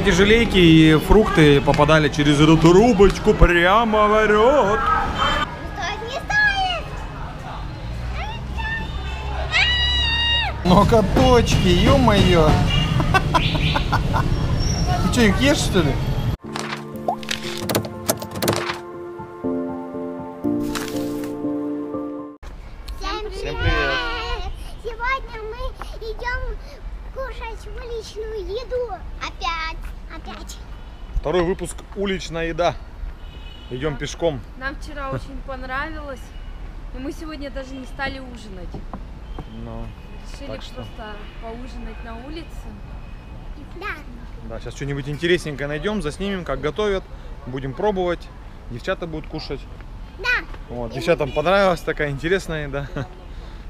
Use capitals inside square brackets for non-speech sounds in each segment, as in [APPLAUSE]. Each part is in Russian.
Эти желейки и фрукты попадали через эту трубочку прямо в рот. Стоит! Ноготочки, ё-моё. [LAUGHS] Ты что, их ешь, что ли? Уличную еду. Опять, опять. Второй выпуск «Уличная еда». Идем пешком. Нам вчера [LAUGHS] очень понравилось, и мы сегодня даже не стали ужинать. Ну, Решили что? просто поужинать на улице. Да. да, сейчас что-нибудь интересненькое найдем, заснимем, как готовят. Будем пробовать. Девчата будут кушать. Да. Вот, девчатам понравилась такая интересная еда. [LAUGHS]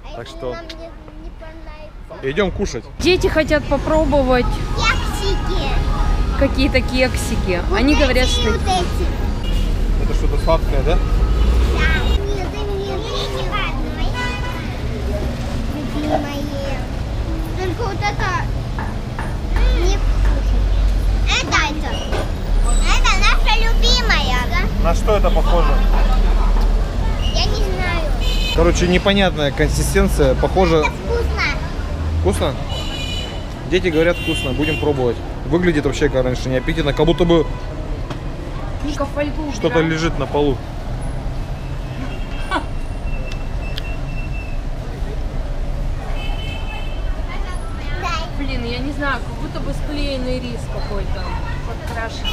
А Так что- нам не, не понравится? Идем кушать. Дети хотят попробовать Кексики. какие-то кексики. Вот Они эти говорят, что вот эти. Это что-то сладкое, да? Да. Нет, это не любимые. Любимые. Только вот это не вкусно. Это это. Это наша любимая. На что это похоже? Я не знаю. Короче, непонятная консистенция. Похоже... Это вкусно. Дети говорят вкусно. Будем пробовать. Выглядит вообще, конечно, не аппетитно. Как будто бы что-то лежит на полу. Блин, я не знаю, как будто бы склеенный рис какой-то подкрашен.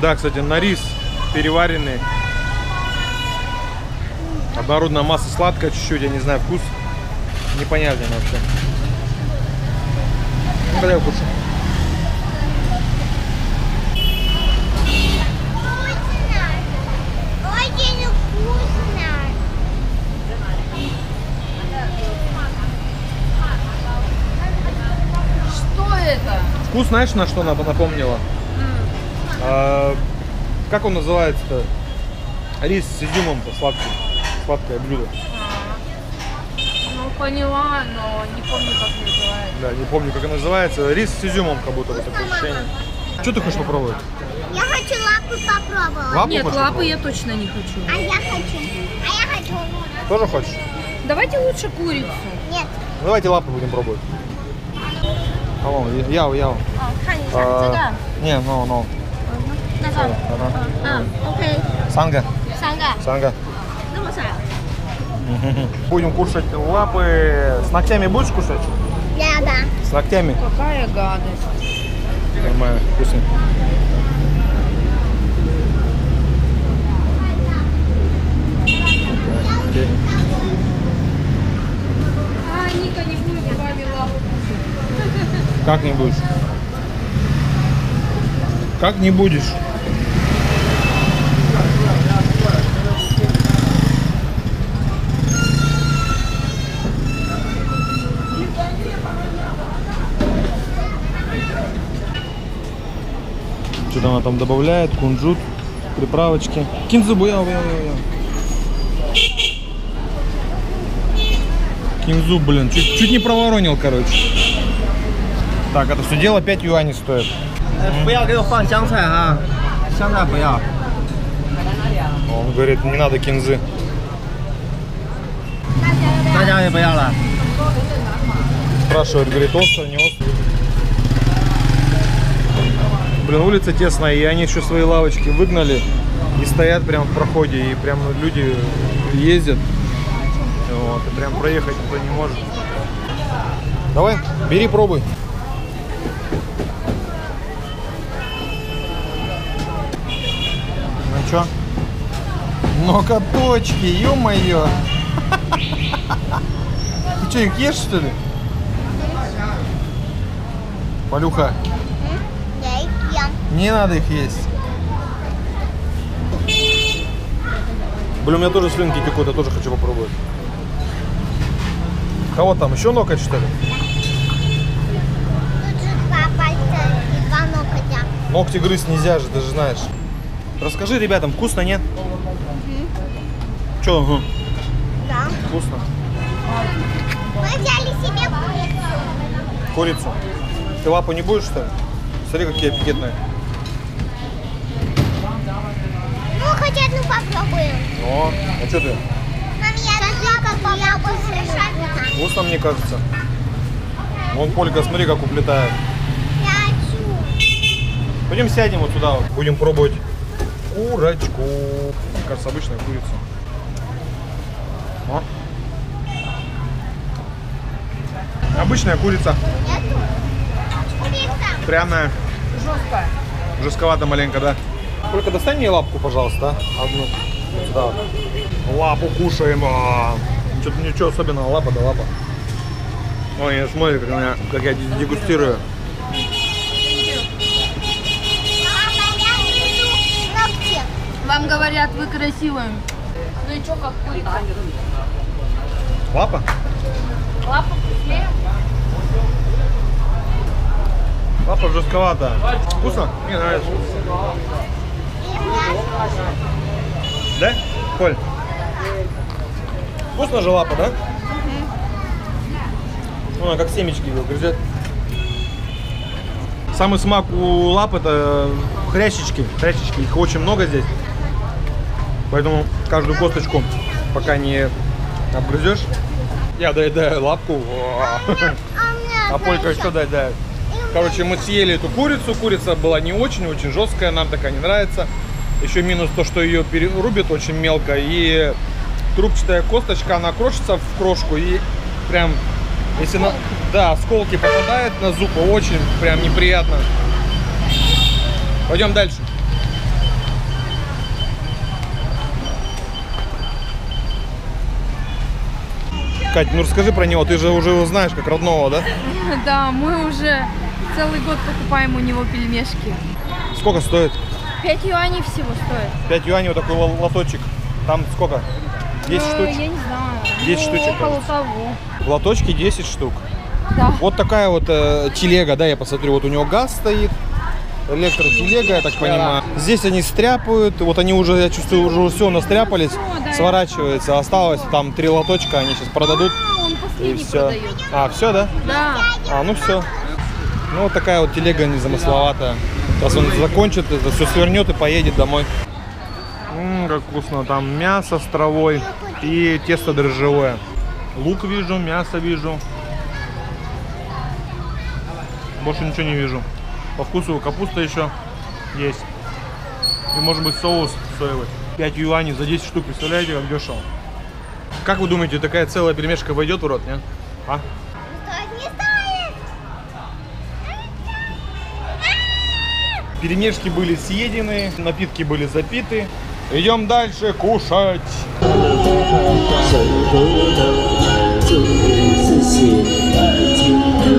Да, кстати, на рис переваренный. Оборудная масса сладкая чуть-чуть, я не знаю, вкус непонятен вообще. Ну, когда я кушаю. Вкусно. Очень вкусно. Что это? Вкус знаешь, на что нап- напомнило? А, как он называется-то? Рис с изюмом-то сладкий. Сладкое блюдо. Ну, Поняла, но не помню, как называется. Да, не помню, как называется. Рис с изюмом, как будто вот такое ощущение. Что ты хочешь попробовать? Я хочу лапы попробовать. Лапу Нет, лапы попробовать? я точно не хочу. А я хочу. А я хочу. Тоже хочешь? Давайте лучше курицу. Нет. Ну, давайте лапы будем пробовать. Алло, яу, яу. А, не, но, но. А, Санга. Санга. Санга. Ну, Будем кушать лапы. С ногтями будешь кушать? Да, да. С ногтями? Какая гадость. Нормально, вкусно. Окей. А, Ника не будет вами лапу кушать. Как не будешь? Как не будешь? она там добавляет, кунжут, приправочки. Кинзубу, я, я, я, я. Кинзу, блин, чуть, чуть не проворонил, короче. Так, это все дело 5 юаней стоит. Он говорит, не надо кинзы. Спрашивает, говорит, острый, не острый. Блин, улица тесная, и они еще свои лавочки выгнали и стоят прямо в проходе, и прям люди ездят. Вот, и прям проехать никто не может. Давай, бери, пробуй. Ну чё? Ноготочки, ё-моё. [LAUGHS] Ты что, их ешь, что ли? Полюха. Не надо их есть. Блин, у меня тоже слюнки текут, я тоже хочу попробовать. Кого там, еще ноготь что ли? Тут же два пальца и два ногтя. Ногти грызть нельзя же, ты же знаешь. Расскажи ребятам, вкусно, нет? Че, ага, Да. вкусно. Мы взяли себе курицу. Курицу. Ты лапу не будешь, что ли? Смотри, какие аппетитные. Ну, хоть одну попробуем. О, а что ты? Мам, я как попробую. Вкусно, мне кажется. Вон Полька, смотри, как уплетает. Я хочу. Пойдем сядем вот сюда. Вот. Будем пробовать курочку. Мне кажется, обычная курица. О. Обычная курица. Нету. Курица. Пряная. Жесткая. Жестковато маленько, да? Только достань мне лапку, пожалуйста, а? одну. Сюда. вот. Лапу кушаем. А. Ничего, ничего особенного, лапа да лапа. Ой, я смотри, как, я, как я дегустирую. Вам говорят, вы красивые. Ну и что, как курица? Лапа? Лапа вкуснее? Лапа жестковатая. Вкусно? Мне нравится. Да? Коль? Вкусно же лапа, да? Ну, она как семечки его грызет. Самый смак у лап это хрящички. Хрящички. Их очень много здесь. Поэтому каждую косточку, пока не обгрызешь, я доедаю лапку. А [LAUGHS] А Полька что доедает? Короче, мы съели эту курицу. Курица была не очень, очень жесткая, нам такая не нравится. Еще минус то, что ее перерубят очень мелко. И трубчатая косточка, она крошится в крошку. И прям, если на, да, осколки попадают на зуб, очень прям неприятно. Пойдем дальше. Кать, ну расскажи про него, ты же уже его знаешь как родного, да? [LAUGHS] Да, мы уже целый год покупаем у него пельмешки. Сколько стоит? 5 юаней всего стоит. 5 юаней вот такой ло- лоточек. Там сколько? 10 Э, штучек. Я не знаю. 10 Ну, штучек, Около кажется. того. В лоточке 10 штук. Да. Вот такая вот э, телега, да, я посмотрю, вот у него газ стоит. Электротелега, я так понимаю. Здесь они стряпают, вот они уже, я чувствую, уже все настряпались, сворачивается. Осталось там три лоточка, они сейчас продадут. А, он И все. продает. А, все, да? Да. А, ну все. Ну вот такая вот телега незамысловатая. Сейчас он закончит, это все свернет и поедет домой. Ммм, как вкусно. Там мясо с травой и тесто дрожжевое. Лук вижу, мясо вижу. Больше ничего не вижу. По вкусу капуста еще есть. И может быть соус соевый. 5 юаней за 10 штук, представляете, как дешево. Как вы думаете, такая целая пельмешка войдет в рот, нет? А? Стоит, не стоит. Пельмешки были съедены, напитки были запиты. Идем дальше кушать. 谁不能满足自信的情感？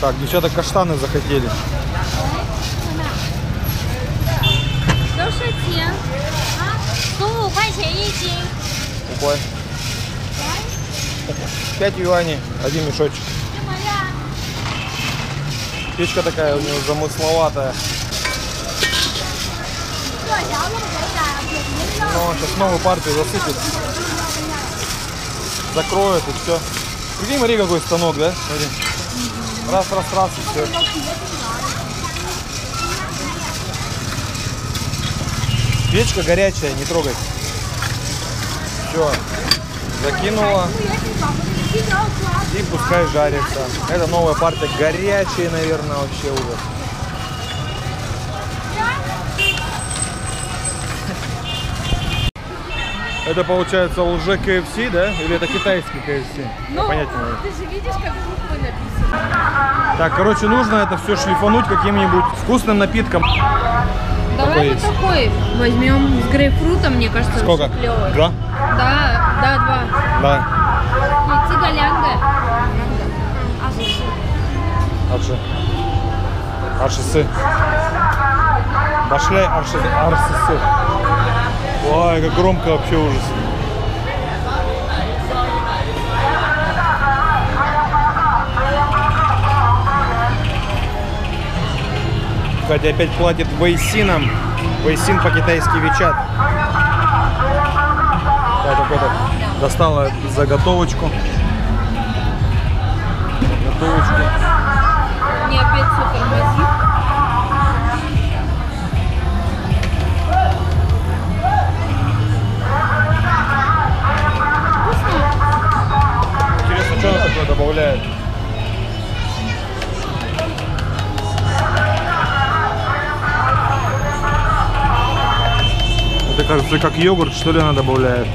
Так, девчата каштаны захотели. 都是钱啊，十五块钱一斤。 Укой. 5 юаней, один мешочек. Печка такая у него замысловатая. Ну, сейчас новую партию засыпет. Закроет и все. Прикинь, смотри, какой станок, да? Смотри. Раз, раз, раз и все. Печка горячая, не трогай. Все. Закинула. И пускай жарится. Это новая партия горячая, наверное, вообще ужас. Это получается лже КФС, да? Или это китайский КФС? Ну, могу. ты же видишь, как буквы написаны. Так, короче, нужно это все шлифануть каким-нибудь вкусным напитком. Давай Какой вот такой возьмем с грейпфрутом, мне кажется, Сколько? очень клевый. Да, да, два. Да. И цыгалянга. Арши. Аршисы. Пошли арши, аршисы. Ой, как громко вообще ужас. Катя опять платит Вейсином. Вейсин по-китайски Вичат. Да, какой-то Достала заготовочку. Заготовочку. Мне опять все тормозит. Интересно, что она такое добавляет? Это кажется как йогурт, что ли, она добавляет?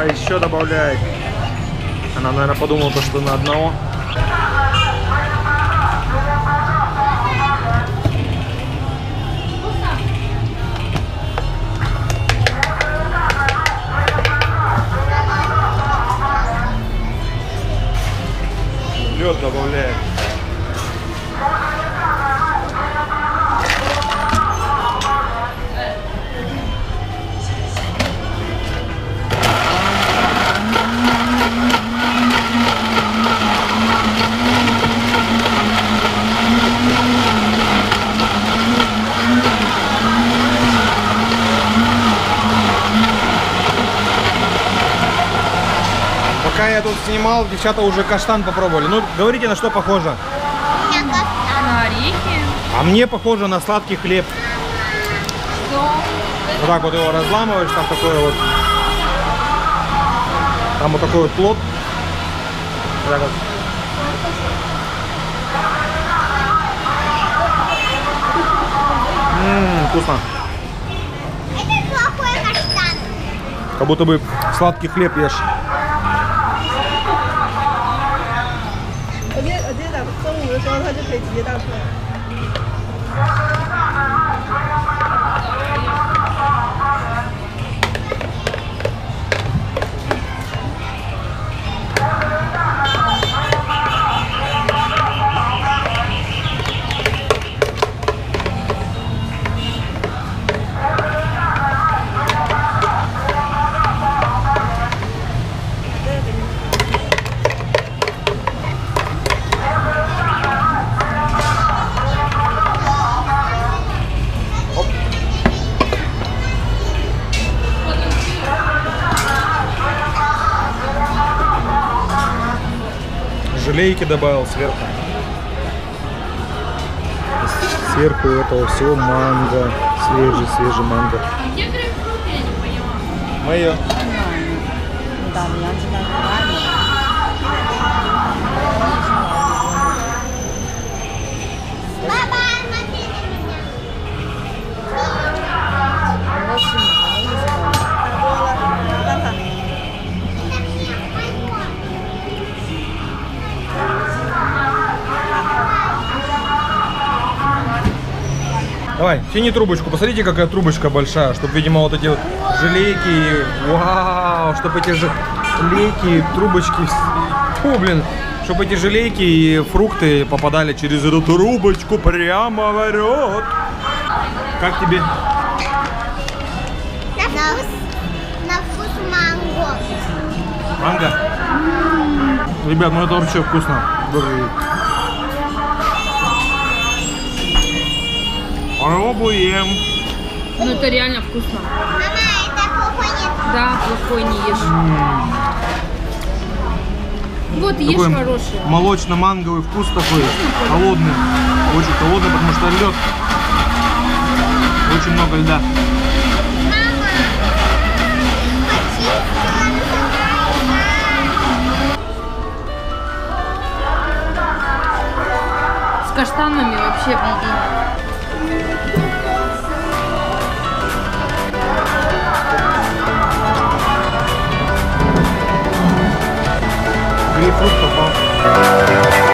Давай еще добавляй. Она, наверное, подумала, то, что на одного. Лед добавляет. Снимал, девчата уже каштан попробовали. Ну, говорите, на что похоже. На орехи. А мне похоже на сладкий хлеб. Что? Вот так вот его разламываешь, там такой вот. Там вот такой вот плод. Вот так вот. Ммм, вкусно. Это плохой каштан. Как будто бы сладкий хлеб ешь. 可以直接倒出来。Желейки добавил сверху. Сверху этого всего манго. Свежий, свежий манго. А где грейпфрут, тяни трубочку. Посмотрите, какая трубочка большая, чтобы, видимо, вот эти вот желейки, вау, чтобы эти желейки, трубочки, фу, блин, чтобы эти желейки и фрукты попадали через эту трубочку прямо в рот. Как тебе? На вкус, на вкус манго. Манго? Ребят, ну это вообще вкусно. выглядит. Пробуем. Ну это реально вкусно. Мама, это плохой нет. Да, плохой не ешь. Вот ешь Такой хороший. молочно-манговый вкус такой, холодный. Очень холодный, потому что лед. Очень много льда. Мама, почистила С каштанами вообще объединено. Grifo, por.